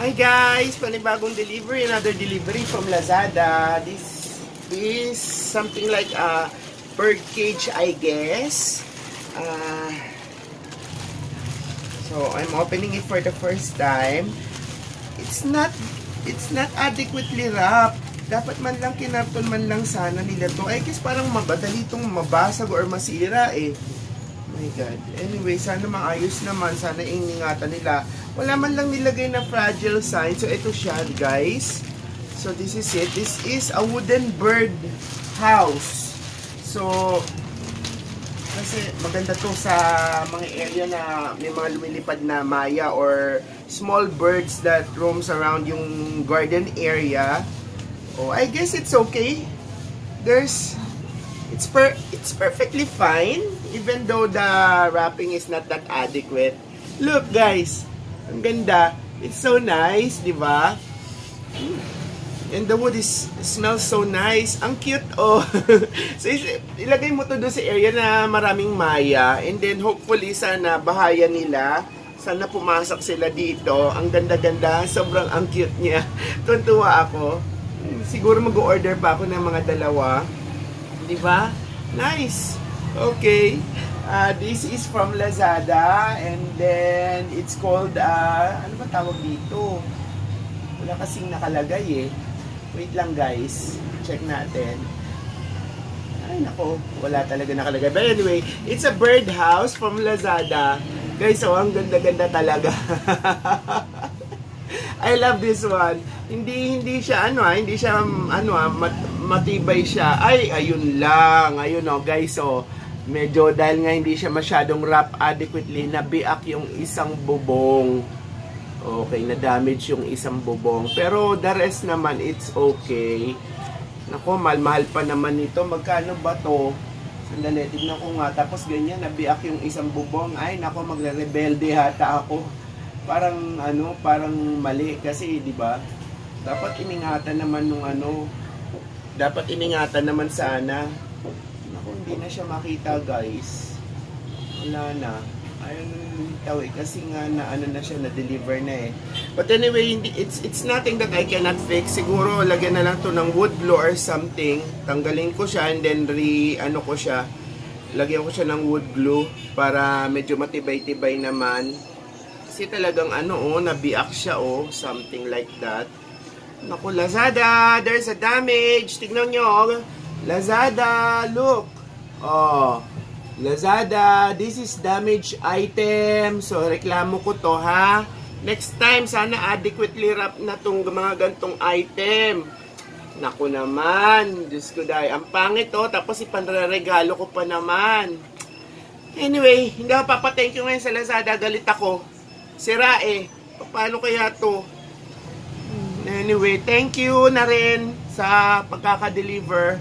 Hi guys! Panibagong delivery, another delivery from Lazada. This is something like a bird cage, I guess. Uh, so, I'm opening it for the first time. It's not, it's not adequately wrapped. Dapat man lang kinarton man lang sana nila to. I guess parang mabadali itong mabasag or masira eh my God. Anyway, sana maayos naman. Sana ingingatan nila. Wala man lang nilagay na fragile sign. So, ito siya, guys. So, this is it. This is a wooden bird house. So, kasi maganda to sa mga area na may mga lumilipad na maya or small birds that roams around yung garden area. Oh, I guess it's okay. There's it's per it's perfectly fine even though the wrapping is not that adequate. Look guys, ang ganda. It's so nice, di ba? And the wood is smells so nice. Ang cute oh. so ilagay mo to doon sa area na maraming maya and then hopefully sana bahaya nila. Sana pumasok sila dito. Ang ganda-ganda. Sobrang ang cute niya. Tuntua ako. Siguro mag-order pa ako ng mga dalawa. Di ba? Nice. Okay. Uh, this is from Lazada and then it's called uh, ano ba tawag dito? Wala kasing nakalagay eh. Wait lang guys. Check natin. Ay nako, wala talaga nakalagay. But anyway, it's a bird house from Lazada. Guys, oh, ang ganda-ganda talaga. I love this one. Hindi hindi siya ano ah, hindi siya ano ah, mat, matibay siya. Ay, ayun lang. Ayun oh, guys, oh. Medyo dahil nga hindi siya masyadong wrap adequately, nabiak yung isang bubong. Okay, na-damage yung isang bubong. Pero the rest naman, it's okay. Nako, mahal-mahal pa naman ito. Magkano ba to? Sandali, tignan ko nga. Tapos ganyan, nabiak yung isang bubong. Ay, nako, magre-rebelde hata ako parang ano, parang mali kasi 'di ba? Dapat iningatan naman nung ano, dapat iningatan naman sana. Naku, hindi na siya makita, guys. Wala na. Ayun daw eh, kasi nga na ano na siya, na-deliver na eh. But anyway, hindi, it's, it's nothing that I cannot fix. Siguro, lagyan na lang to ng wood glue or something. Tanggalin ko siya and then re, ano ko siya, lagyan ko siya ng wood glue para medyo matibay-tibay naman kasi talagang ano oh, nabiak siya oh, something like that. Naku, Lazada, there's a damage. Tignan nyo, oh. Lazada, look. Oh, Lazada, this is damage item. So, reklamo ko to, ha? Next time, sana adequately wrap na tong mga gantong item. Naku naman, Diyos ko dahil. Ang pangit oh. tapos ipanregalo ko pa naman. Anyway, hindi ako papathank you ngayon sa Lazada. Galit ako. Sira eh. Paano kaya to? Anyway, thank you na rin sa pagkaka-deliver.